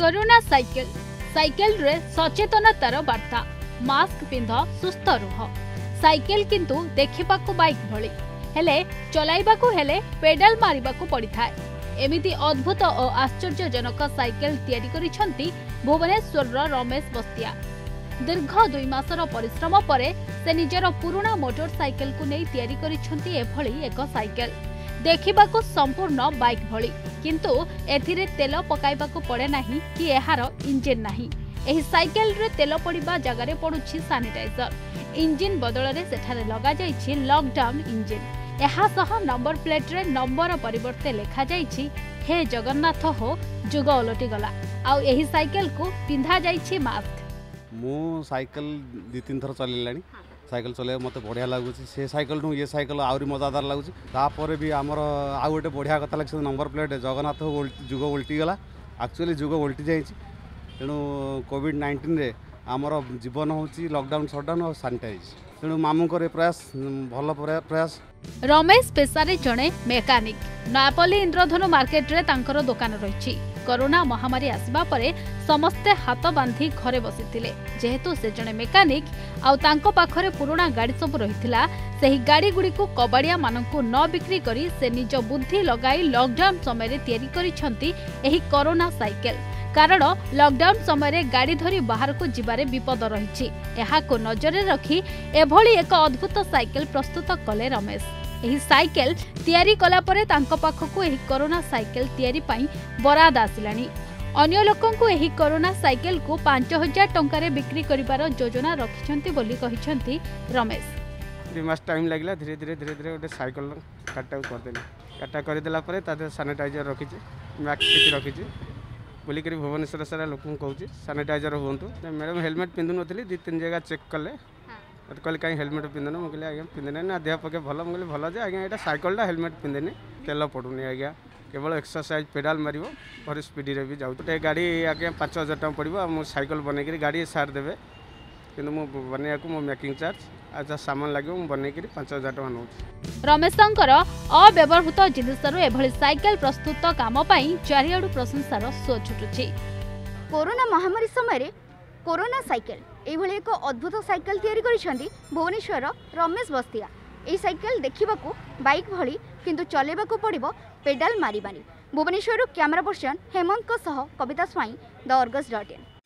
corona cycle ସାଇକେଲରେ ସଚେତନତାର ବାର୍ତ୍ତା ମାସ୍କ ପିନ୍ଧ ସୁସ୍ଥ ରୁହ ସାଇକେଲ କିନ୍ତୁ ଦେଖିବାକୁ ବାଇକ୍ ଭଳି ହେଲେ ଚଲାଇବାକୁ ହେଲେ ପେଡାଲ ମାରିବାକୁ ପଡ଼ିଥାଏ ଏମିତି ଅଦ୍ଭୁତ ଓ ଆଶ୍ଚର୍ଯ୍ୟଜନକ ସାଇକେଲ ତିଆରି କରିଛନ୍ତି ଭୁବନେଶ୍ୱରର ରମେଶ ବସ୍ତିଆ ଦୀର୍ଘ ଦୁଇ ମାସର ପରିଶ୍ରମ ପରେ ସେ ନିଜର ପୁରୁଣା ମୋଟର ସାଇକେଲକୁ ନେଇ ତିଆରି କରିଛନ୍ତି ଏଭଳି ଏକ ସାଇକେଲ ଦେଖିବାକୁ ସମ୍ପୂର୍ଣ୍ଣ ବାଇକ୍ ଭଳି କିନ୍ତୁ ଏଥିରେ ତେଲ ପକାଇବାକୁ ପଡ଼େ ନାହିଁ କି ଏହାର ଇଞ୍ଜିନ୍ ନାହିଁ ଏହି ସାଇକେଲରେ ତେଲ ପଡ଼ିବା ଜାଗାରେ ପଡ଼ୁଛି ସାନିଟାଇଜର ଇଞ୍ଜିନ୍ ବଦଳରେ ସେଠାରେ ଲଗାଯାଇଛି ଲକ୍ଡାଉନ୍ ଇଞ୍ଜିନ୍ ଏହା ସହ ନମ୍ବର ପ୍ଲେଟ୍ରେ ନମ୍ବର ପରିବର୍ତ୍ତେ ଲେଖାଯାଇଛି ହେ ଜଗନ୍ନାଥ ହୋ ଯୁଗ ଓଲଟିଗଲା ଆଉ ଏହି ସାଇକେଲକୁ ପିନ୍ଧାଯାଇଛି ମାସ୍କ ମୁଁ ସାଇକେଲ ଦୁଇ ତିନି ଥର ଚଲେଇଲାଣି ସାଇକେଲ ଚଲାଇବା ମୋତେ ବଢ଼ିଆ ଲାଗୁଛି ସେ ସାଇକେଲଠୁ ଇଏ ସାଇକେଲ ଆହୁରି ମଜାଦାର ଲାଗୁଛି ତାପରେ ବି ଆମର ଆଉ ଗୋଟେ ବଢ଼ିଆ କଥା ଲାଗିଛି ନମ୍ବର ପ୍ଲେଟ୍ ଜଗନ୍ନାଥ ଯୁଗ ଓଲଟିଗଲା ଆକ୍ଚୁଆଲି ଯୁଗ ଓଲଟି ଯାଇଛି ତେଣୁ କୋଭିଡ଼ ନାଇଣ୍ଟିନ୍ରେ ଆମର ଜୀବନ ହେଉଛି ଲକଡାଉନ ସଟଡାଉନ ଆଉ ସାନିଟାଇଜ ତେଣୁ ମାମୁଙ୍କର ପ୍ରୟାସ ଭଲ ପ୍ରୟାସ ରମେଶ ପେଶାରେ ଜଣେ ମେକାନିକ ନୟାପଲ୍ଲୀ ଇନ୍ଦ୍ରଧନୁ ମାର୍କେଟରେ ତାଙ୍କର ଦୋକାନ ରହିଛି କରୋନା ମହାମାରୀ ଆସିବା ପରେ ସମସ୍ତେ ହାତ ବାନ୍ଧି ଘରେ ବସିଥିଲେ ଯେହେତୁ ସେ ଜଣେ ମେକାନିକ ଆଉ ତାଙ୍କ ପାଖରେ ପୁରୁଣା ଗାଡ଼ି ସବୁ ରହିଥିଲା ସେହି ଗାଡ଼ିଗୁଡ଼ିକୁ କବାଡ଼ିଆମାନଙ୍କୁ ନ ବିକ୍ରି କରି ସେ ନିଜ ବୁଦ୍ଧି ଲଗାଇ ଲକଡାଉନ୍ ସମୟରେ ତିଆରି କରିଛନ୍ତି ଏହି କରୋନା ସାଇକେଲ୍ কারণ লকডাউন সময় গাড়ি ধরি বাহারক যাবার বিপদ রয়েছে এখন নজরে রাখি এভাবে এক অদ্ভুত সাইকেল প্রস্তুত কলে রমেশ ଏହି ସାଇକେଲ ତିଆରି କଲା ପରେ ତାଙ୍କ ପାଖକୁ ଏହି କରୋନା ସାଇକେଲ ତିଆରି ପାଇଁ ବରାଦ ଆସିଲାଣି ଅନ୍ୟ ଲୋକଙ୍କୁ ଏହି କରୋନା ସାଇକେଲକୁ ପାଞ୍ଚ ହଜାର ଟଙ୍କାରେ ବିକ୍ରି କରିବାର ଯୋଜନା ରଖିଛନ୍ତି ବୋଲି କହିଛନ୍ତି ରମେଶ ଦୁଇ ମାସ ଟାଇମ୍ ଲାଗିଲା ଧୀରେ ଧୀରେ ଧୀରେ ଧୀରେ ଗୋଟେ ସାଇକେଲ କାରଟାକୁ କରିଦେଲି କାରଟା କରିଦେଲା ପରେ ତା ଦେହରେ ସାନିଟାଇଜର ରଖିଛି ମ୍ୟାକ୍ସ କିଛି ରଖିଛି ବୁଲିକରି ଭୁବନେଶ୍ୱର ସାରା ଲୋକଙ୍କୁ କହୁଛି ସାନିଟାଇଜର ହୁଅନ୍ତୁ ମ୍ୟାଡ଼ାମ୍ ହେଲମେଟ୍ ପିନ୍ଧୁନଥିଲି ଦୁଇ ତିନି ଜାଗା ଚେକ୍ କଲେ ମୋତେ କହିଲେ କାହିଁ ହେଲମେଟ୍ ପିନ୍ଧୁନ ମୁଁ କହିଲି ଆଜ୍ଞା ପିନ୍ଧିନି ନା ଦେହ ପକ୍ଷେ ଭଲ ମୁଁ କହିଲି ଭଲ ଯେ ଆଜ୍ଞା ଏଇଟା ସାଇକେଲଟା ହେଲମେଟ୍ ପିନ୍ଧିନି ତେଲ ପଡ଼ୁନି ଆଜ୍ଞା କେବଳ ଏକ୍ସରସାଇଜ୍ ପେଡାଲ୍ ମାରିବ ଭାରି ସ୍ପିଡ଼ରେ ବି ଯାଉଛି ଗୋଟେ ଗାଡ଼ି ଆଜ୍ଞା ପାଞ୍ଚ ହଜାର ଟଙ୍କା ପଡ଼ିବ ଆଉ ମୁଁ ସାଇକେଲ ବନେଇକରି ଗାଡ଼ି ସାର୍ ଦେବେ কেনমব বনি আকু ম্যাকিং চার্জ আজ সামান লাগু বনি গরি 5000 টাকা নউ রমেশ শঙ্কর অবব্যহত জিতিসার এভলি সাইকেল প্রস্তুত কাম পই জারিয়াড়ু প্রশংসা সর সোচটুচি করোনা মহামারী সময়রে করোনা সাইকেল এভলি এক অদ্ভুত সাইকেল তৈয়ার করিছந்தி ভুবনেশ্বর র রমেশ বসতিয়া এই সাইকেল দেখিবাকু বাইক ভলি কিন্তু চলেবাকু পড়িবো পেডাল মারিবানি ভুবনেশ্বর র ক্যামেরা বর্সন হেমন্ত কো সহ কবিতা স্বাই দর্গস ডট ইন